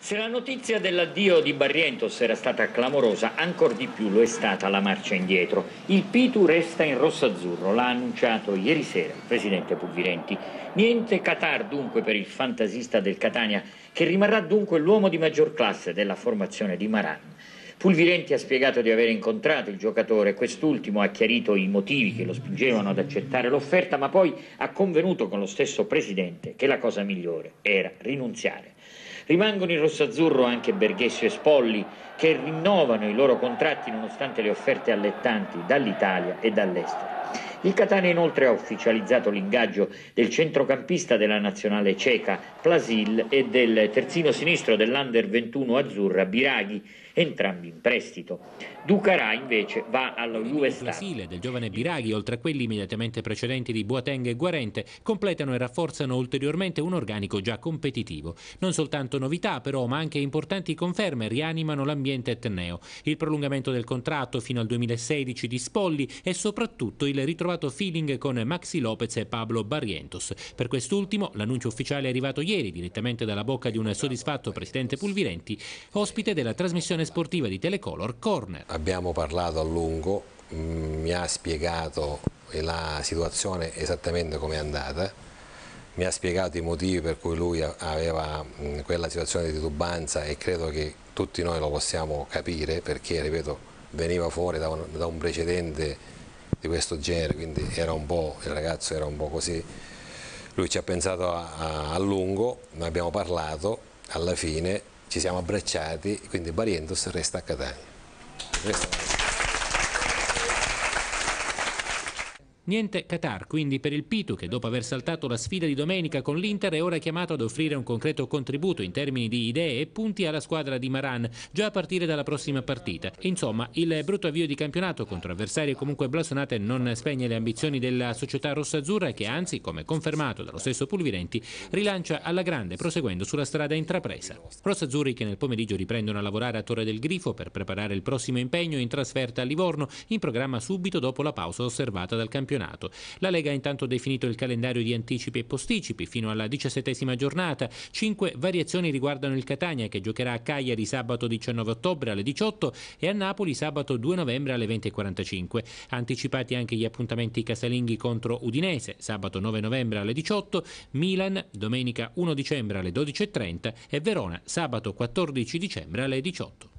Se la notizia dell'addio di Barrientos era stata clamorosa, ancor di più lo è stata la marcia indietro. Il Pitu resta in rosso-azzurro, l'ha annunciato ieri sera il presidente Pulvirenti. Niente Qatar dunque per il fantasista del Catania, che rimarrà dunque l'uomo di maggior classe della formazione di Maran. Pulvirenti ha spiegato di aver incontrato il giocatore, quest'ultimo ha chiarito i motivi che lo spingevano ad accettare l'offerta, ma poi ha convenuto con lo stesso presidente che la cosa migliore era rinunziare. Rimangono in rossazzurro anche Berghessio e Spolli, che rinnovano i loro contratti nonostante le offerte allettanti dall'Italia e dall'estero. Il Catania inoltre ha ufficializzato l'ingaggio del centrocampista della nazionale ceca Plasil e del terzino sinistro dell'Under 21 azzurra Biraghi, entrambi in prestito. Ducarà invece va allo US Star. del giovane Biraghi, oltre a quelli immediatamente precedenti di Boateng e Guarente, completano e rafforzano ulteriormente un organico già competitivo. Non soltanto novità però, ma anche importanti conferme rianimano l'ambiente etneo. Il prolungamento del contratto fino al 2016 di Spolli e soprattutto il ritrovato feeling con Maxi Lopez e Pablo Barrientos. Per quest'ultimo l'annuncio ufficiale è arrivato ieri direttamente dalla bocca di un soddisfatto presidente Pulvirenti, ospite della trasmissione sportiva di Telecolor Corner. Abbiamo parlato a lungo, mm, mi ha spiegato la situazione esattamente come è andata, mi ha spiegato i motivi per cui lui aveva mm, quella situazione di titubanza e credo che tutti noi lo possiamo capire perché, ripeto, veniva fuori da un, da un precedente di questo genere, quindi era un po', il ragazzo era un po' così. Lui ci ha pensato a, a, a lungo, ne abbiamo parlato, alla fine ci siamo abbracciati, quindi Barientos resta a Catania. Niente Qatar, quindi per il Pitu che dopo aver saltato la sfida di domenica con l'Inter è ora chiamato ad offrire un concreto contributo in termini di idee e punti alla squadra di Maran, già a partire dalla prossima partita. Insomma, il brutto avvio di campionato contro avversarie comunque blasonate non spegne le ambizioni della società rossa-azzurra che anzi, come confermato dallo stesso Pulvirenti, rilancia alla grande proseguendo sulla strada intrapresa. Rossa-azzurri che nel pomeriggio riprendono a lavorare a Torre del Grifo per preparare il prossimo impegno in trasferta a Livorno, in programma subito dopo la pausa osservata dal campionato campionato. La Lega ha intanto definito il calendario di anticipi e posticipi fino alla diciassettesima giornata. Cinque variazioni riguardano il Catania che giocherà a Cagliari sabato 19 ottobre alle 18 e a Napoli sabato 2 novembre alle 20.45. Anticipati anche gli appuntamenti casalinghi contro Udinese sabato 9 novembre alle 18, Milan domenica 1 dicembre alle 12.30 e Verona sabato 14 dicembre alle 18.